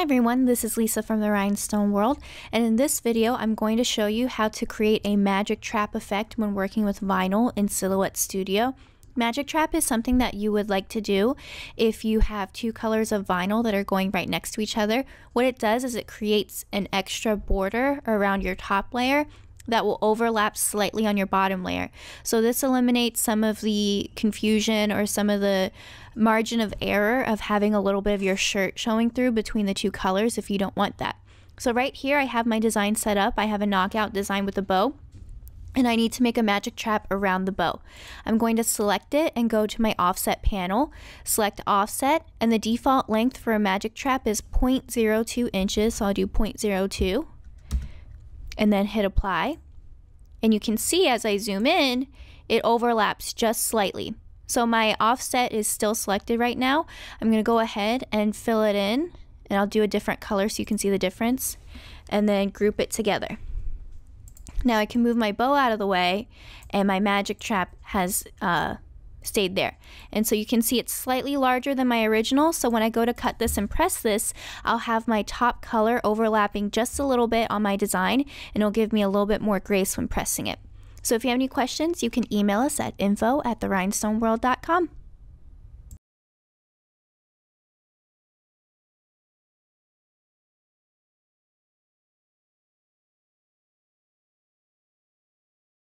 everyone, this is Lisa from the Rhinestone World, and in this video I'm going to show you how to create a magic trap effect when working with vinyl in Silhouette Studio. Magic trap is something that you would like to do if you have two colors of vinyl that are going right next to each other. What it does is it creates an extra border around your top layer that will overlap slightly on your bottom layer. So this eliminates some of the confusion or some of the margin of error of having a little bit of your shirt showing through between the two colors if you don't want that. So right here I have my design set up. I have a knockout design with a bow and I need to make a magic trap around the bow. I'm going to select it and go to my offset panel, select offset, and the default length for a magic trap is 0.02 inches, so I'll do 0.02 and then hit apply. And you can see as I zoom in, it overlaps just slightly. So my offset is still selected right now. I'm gonna go ahead and fill it in and I'll do a different color so you can see the difference and then group it together. Now I can move my bow out of the way and my magic trap has uh, stayed there. And so you can see it's slightly larger than my original. So when I go to cut this and press this, I'll have my top color overlapping just a little bit on my design and it'll give me a little bit more grace when pressing it. So if you have any questions, you can email us at info at therhinestoneworld.com.